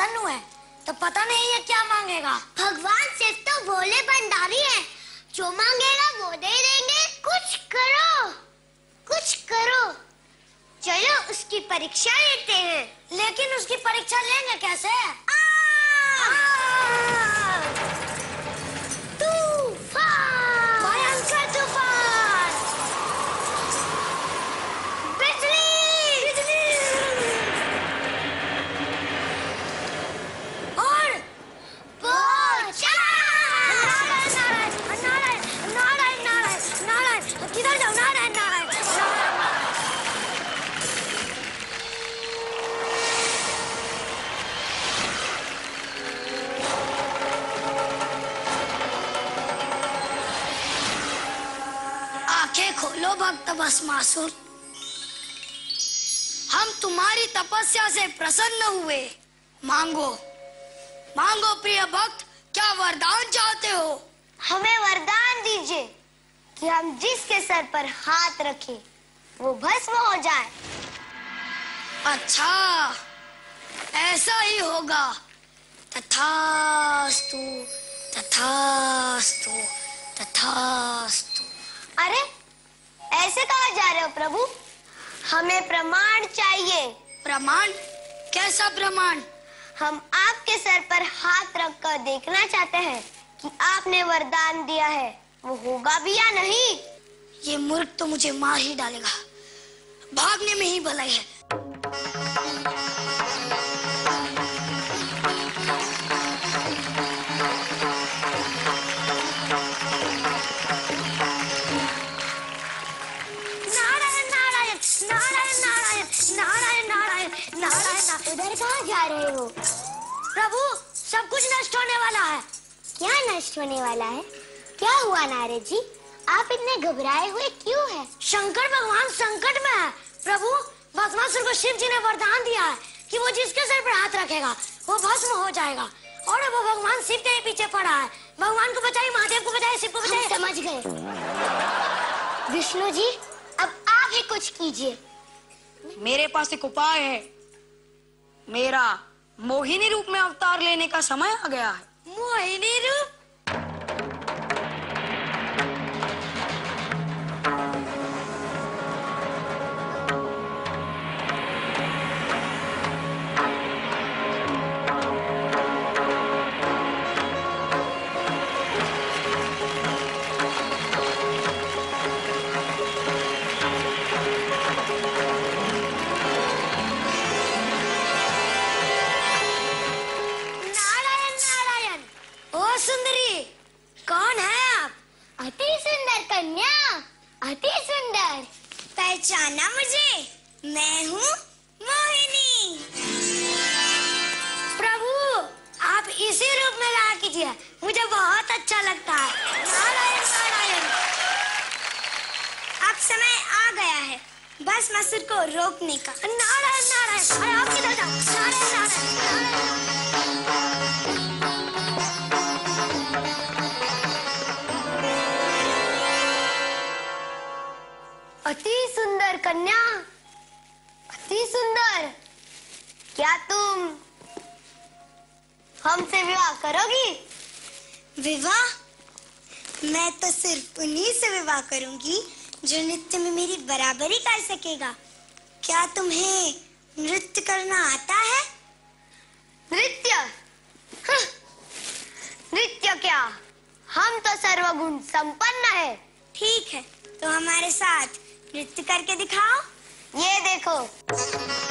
पता नहीं है क्या मांगेगा। भगवान सिर्फ़ तो भोले भंडारी है। जो मांगेगा वो दे देंगे। कुछ करो। कुछ करो। चलो उसकी परीक्षा लेते हैं। लेकिन उसकी परीक्षा लेंगे कैसे? आ! तूफ़ान भक्त भस्मासुर हम तुम्हारी तपस्या से प्रसन्न हुए। मांगो मांगो प्रिय भक्त क्या वरदान चाहते हो? हमें वरदान दीजिए कि हम जिसके सर पर हाथ रखें वो भस्म हो जाए। अच्छा ऐसा ही होगा। तथास्तु तथास्तु तथास्तु। अरे ऐसे कहा जा रहे हो प्रभु? हमें प्रमाण चाहिए। प्रमाण? कैसा प्रमाण? हम आपके सर पर हाथ रख कर देखना चाहते हैं कि आपने वरदान दिया है। वो होगा भी या नहीं? ये मूर्ख तो मुझे मार ही डालेगा। भागने में ही भलाई है। नारायण कहाँ जा रहे हो। प्रभु सब कुछ नष्ट होने वाला है। क्या नष्ट होने वाला है? क्या हुआ नारद जी? आप इतने घबराए हुए क्यों हैं? शंकर भगवान संकट में है। प्रभु भस्मासुर को शिव जी ने वरदान दिया है कि वो जिसके सर पर हाथ रखेगा वो भस्म हो जाएगा। और वो भगवान शिव के पीछे पड़ा है। भगवान को बचाइए महादेव को बचाइए शिव को हम बचाइए समझ गए। विष्णु जी अब आप ही कुछ कीजिए। मेरे पास एक उपाय है। मेरा मोहिनी रूप में अवतार लेने का समय आ गया है। मोहिनी रूप? पहचाना मुझे? मैं हूँ मोहिनी। प्रभु, आप इसी रूप में रहा कीजिए। मुझे बहुत अच्छा लगता है। नारायण नारायण। अब समय आ गया है बस मसूर को रोकने का। नारायण नारायण। अरे आप किधर जाओ नारायण नारायण। अति सुंदर। क्या तुम हमसे विवाह करोगी? विवाह? मैं तो सिर्फ़ उन्हीं से विवाह करूँगी जो नृत्य में मेरी बराबरी कर सकेगा। क्या तुम्हें नृत्य करना आता है? नृत्य? नृत्य क्या? हम तो सर्वगुण संपन्न है। ठीक है तो हमारे साथ नृत्य करके दिखाओ। ये देखो।